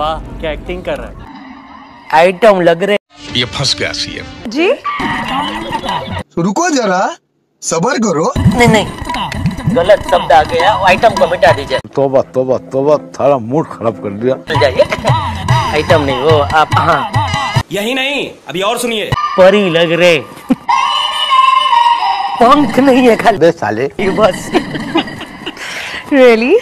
वाह क्या एक्टिंग कर रहा है। आइटम लग रहे ये फंस गया सीएम। जी? तो रुको जरा सबर करो। नहीं नहीं। गलत शब्द आ गया आइटम को मिटा दीजिए। तोबा तोबा तोबा थारा मूड खराब कर दिया। जाइए। आइटम नहीं वो आप हाँ। यही नहीं अभी और सुनिए। परी लग रहे। पंख नहीं है खाली। साले। बस। रियली